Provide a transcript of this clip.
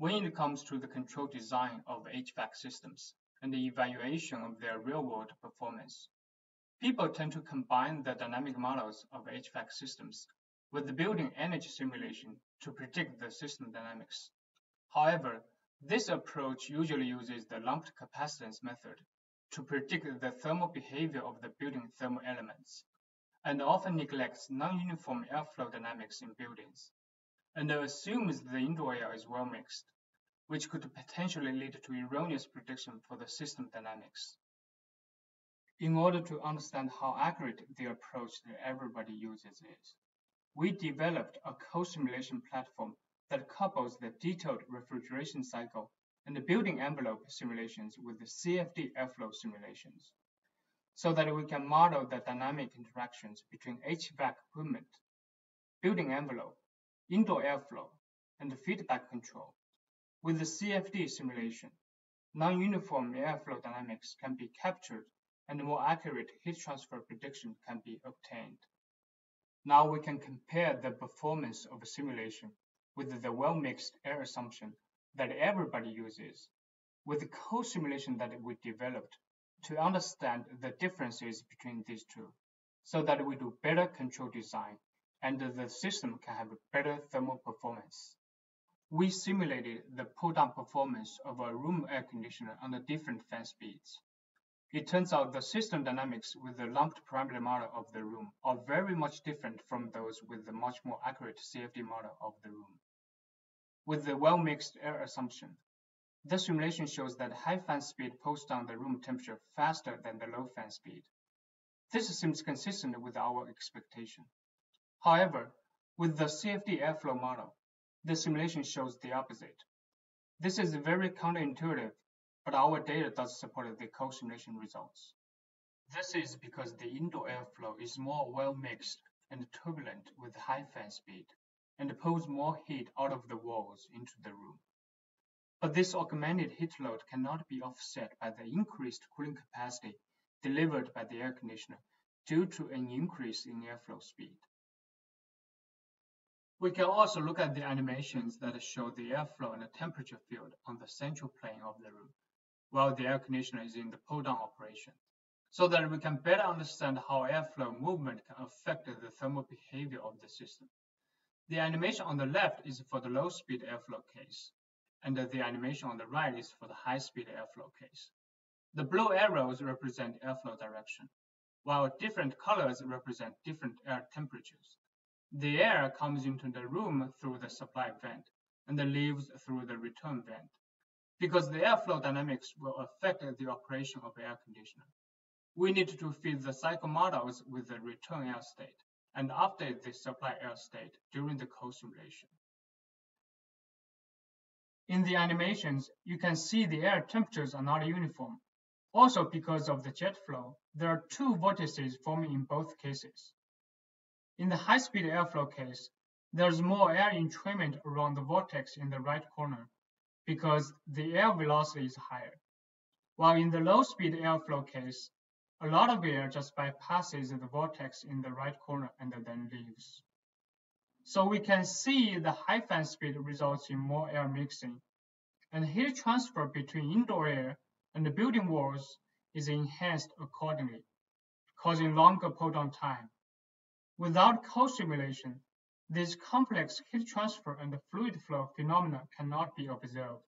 when it comes to the control design of HVAC systems and the evaluation of their real-world performance. People tend to combine the dynamic models of HVAC systems with the building energy simulation to predict the system dynamics. However, this approach usually uses the lumped capacitance method to predict the thermal behavior of the building thermal elements, and often neglects non-uniform airflow dynamics in buildings, and assumes the indoor air is well mixed, which could potentially lead to erroneous prediction for the system dynamics. In order to understand how accurate the approach that everybody uses is, we developed a co-simulation platform that couples the detailed refrigeration cycle and the building envelope simulations with the CFD airflow simulations, so that we can model the dynamic interactions between HVAC equipment, building envelope, indoor airflow, and feedback control. With the CFD simulation, non-uniform airflow dynamics can be captured and more accurate heat transfer prediction can be obtained. Now we can compare the performance of a simulation with the well-mixed air assumption that everybody uses with the co-simulation that we developed to understand the differences between these two so that we do better control design and the system can have better thermal performance. We simulated the pull-down performance of a room air conditioner under different fan speeds. It turns out the system dynamics with the lumped parameter model of the room are very much different from those with the much more accurate CFD model of the room. With the well-mixed air assumption, the simulation shows that high fan speed pulls down the room temperature faster than the low fan speed. This seems consistent with our expectation. However, with the CFD airflow model, the simulation shows the opposite. This is very counterintuitive but our data does support the co-simulation results. This is because the indoor airflow is more well-mixed and turbulent with high fan speed, and pulls more heat out of the walls into the room. But this augmented heat load cannot be offset by the increased cooling capacity delivered by the air conditioner due to an increase in airflow speed. We can also look at the animations that show the airflow and the temperature field on the central plane of the room while the air conditioner is in the pull-down operation, so that we can better understand how airflow movement can affect the thermal behavior of the system. The animation on the left is for the low-speed airflow case, and the animation on the right is for the high-speed airflow case. The blue arrows represent airflow direction, while different colors represent different air temperatures. The air comes into the room through the supply vent and the leaves through the return vent because the airflow dynamics will affect the operation of the air conditioner. We need to feed the cycle models with the return air state and update the supply air state during the co-simulation. In the animations, you can see the air temperatures are not uniform. Also because of the jet flow, there are two vortices forming in both cases. In the high-speed airflow case, there's more air entrainment around the vortex in the right corner because the air velocity is higher. While in the low-speed airflow case, a lot of air just bypasses the vortex in the right corner and then leaves. So we can see the high fan speed results in more air mixing, and heat transfer between indoor air and the building walls is enhanced accordingly, causing longer pull-down time. Without co-simulation, this complex heat transfer and fluid flow phenomena cannot be observed.